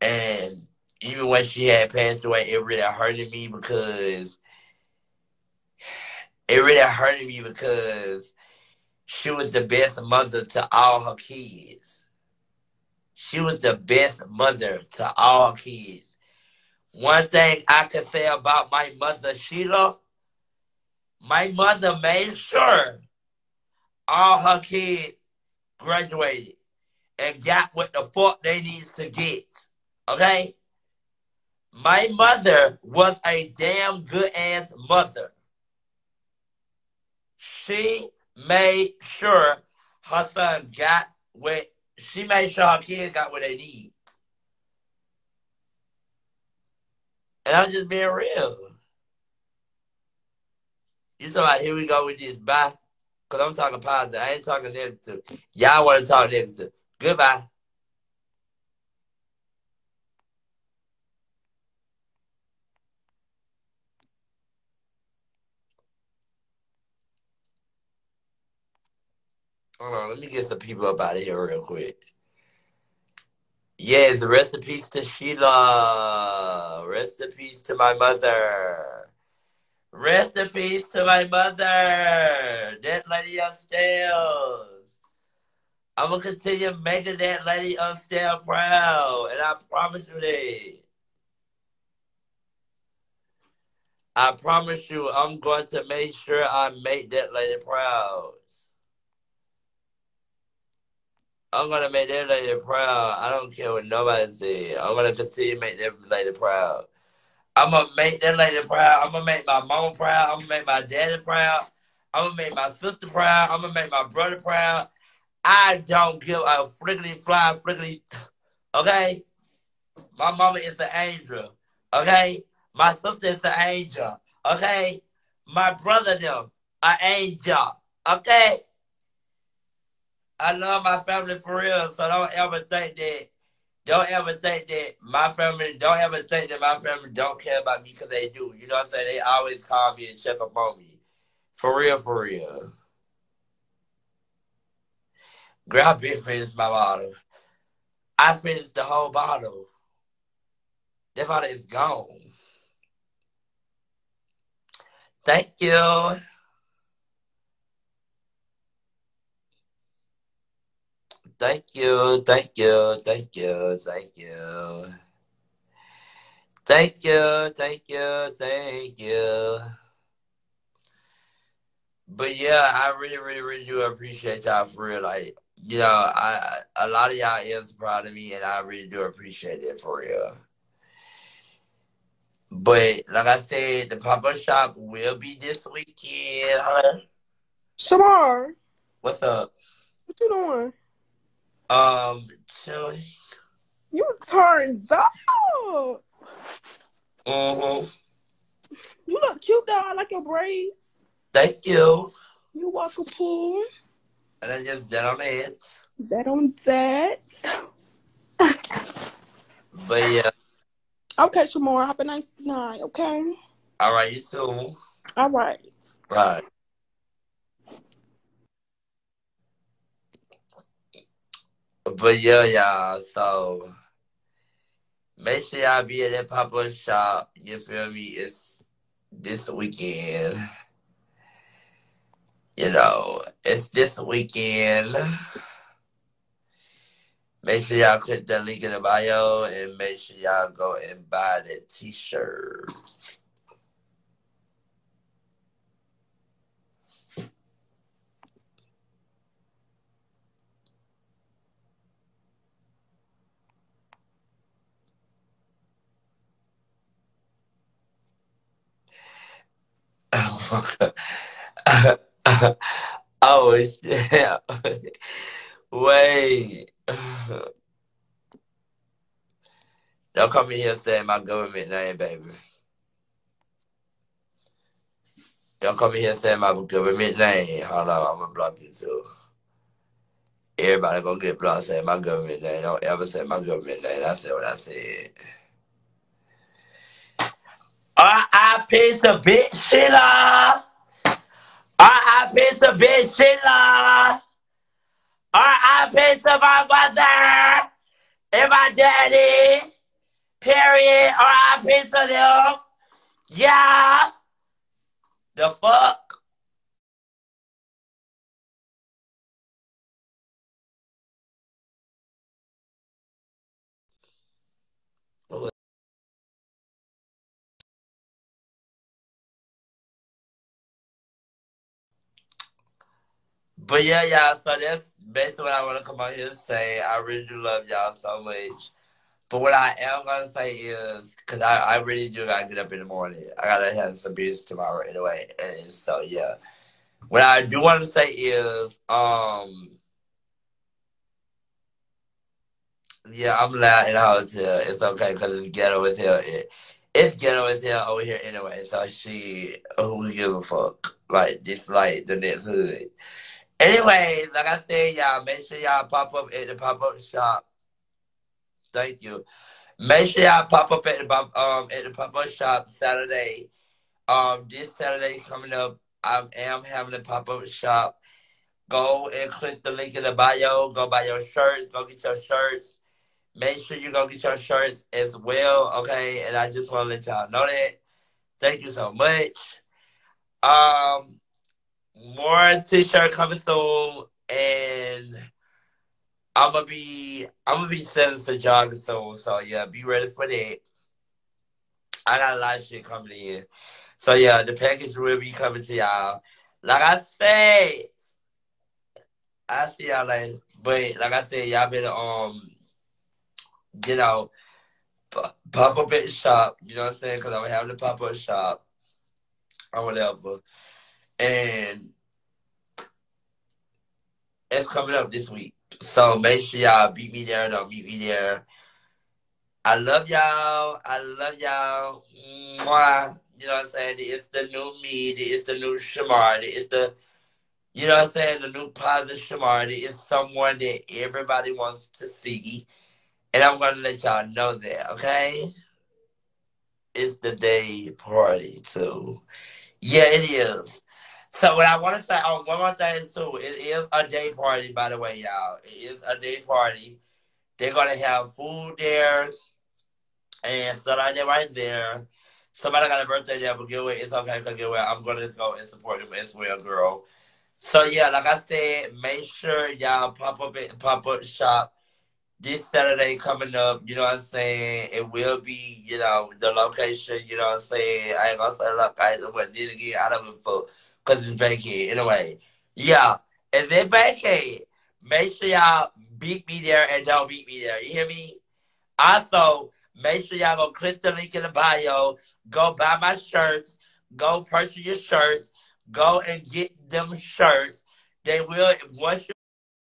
And even when she had passed away, it really hurted me because it really hurted me because she was the best mother to all her kids. She was the best mother to all kids. One thing I can say about my mother, Sheila, my mother made sure all her kids graduated and got what the fuck they needed to get. Okay? My mother was a damn good ass mother. She made sure her son got what she made sure her kids got what they need. And I'm just being real. You talking about here we go with this bye? Cause I'm talking positive. I ain't talking negative. Y'all want to talk negative. Goodbye. Hold on, let me get some people up out of here real quick. yeah, Yes, recipes to Sheila. Recipes to my mother. Recipes to my mother. That lady upstairs. I'm gonna continue making that lady upstairs proud, and I promise you that. I promise you, I'm going to make sure I make that lady proud. I'm gonna make that lady proud. I don't care what nobody says. I'm gonna continue to make that lady proud. I'm gonna make that lady proud. I'm gonna make my mama proud. I'm gonna make my daddy proud. I'm gonna make my sister proud. I'm gonna make my brother proud. I don't give a friggly fly friggly. Okay, my mama is an angel. Okay, my sister is an angel. Okay, my brother them an angel. Okay. I love my family for real, so don't ever think that. Don't ever think that my family. Don't ever think that my family don't care about me because they do. You know what I'm saying? They always call me and check up on me. For real, for real. Grab big finished my bottle. I finished the whole bottle. That bottle is gone. Thank you. Thank you, thank you, thank you, thank you. Thank you, thank you, thank you. But yeah, I really, really, really do appreciate y'all for real. Like, you know, I a lot of y'all is proud of me, and I really do appreciate it for real. But like I said, the pop up shop will be this weekend, huh? Shamar, What's up? what you doing? Um, chilling. You turned up. Mm-hmm. You look cute though. I like your braids. Thank you. You walk a pool. And I just did on it. That on that. But yeah, Okay, Shamar, have a nice night, okay? all right, you too. All right. Right. But yeah, y'all, so make sure y'all be at that pop up shop. You feel me? It's this weekend. You know, it's this weekend. Make sure y'all click the link in the bio and make sure y'all go and buy the t oh shit. Wait. Don't come in here saying my government name, baby. Don't come in here saying my government name. Hold on, I'm gonna block you too. Everybody gonna get blocked saying my government name. Don't ever say my government name. I said what I said. R.I.P. to bitch Sheila. R.I.P. to bitch Sheila. R.I.P. to my mother and my daddy Period. R.I.P. to them. Yeah. The fuck? But yeah, y'all, so that's basically what I want to come out here and say. I really do love y'all so much. But what I am going to say is, because I, I really do got to get up in the morning. I got to have some business tomorrow anyway. And so, yeah. What I do want to say is, um, yeah, I'm loud in the hotel. It's okay because it's ghetto as hell. It, it's ghetto as hell over here anyway. So she, who give a fuck? Like, just like the next hood. Anyway, like I say, y'all, make sure y'all pop up at the pop up shop. Thank you. Make sure y'all pop up at the um at the pop up shop Saturday. Um, this Saturday coming up, I am having a pop up shop. Go and click the link in the bio. Go buy your shirts. Go get your shirts. Make sure you go get your shirts as well. Okay, and I just want to let y'all know that. Thank you so much. Um more t-shirt coming soon, and I'm gonna be I'm gonna be sending some jogging soon. So yeah, be ready for that. I got a lot of shit coming in. So yeah, the package will be coming to y'all. Like I said, I see y'all later. But like I said, y'all better um, you know, pop up at the shop. You know what I'm saying? Because I'm having a pop up shop or whatever and it's coming up this week. So make sure y'all beat me there. Don't beat me there. I love y'all. I love y'all. Mwah. You know what I'm saying? It's the new me. It's the new Shamar. It's the, you know what I'm saying? The new positive Shamar. It's someone that everybody wants to see. And I'm going to let y'all know that, okay? It's the day party, too. Yeah, it is. So what I want to say, oh, one more thing too, it is a day party, by the way, y'all. It is a day party. They're gonna have food there, and so they're right there. Somebody got a birthday there, but get away. It's okay, cause get. I'm gonna go and support them as well, girl. So yeah, like I said, make sure y'all pop up at pop up shop this Saturday coming up, you know what I'm saying? It will be, you know, the location, you know what I'm saying? I ain't gonna say location, but then again, I don't give a because it's Bankhead. Anyway, yeah. And then Bankhead, make sure y'all beat me there and don't beat me there. You hear me? Also, make sure y'all go click the link in the bio. Go buy my shirts. Go purchase your shirts. Go and get them shirts. They will, once you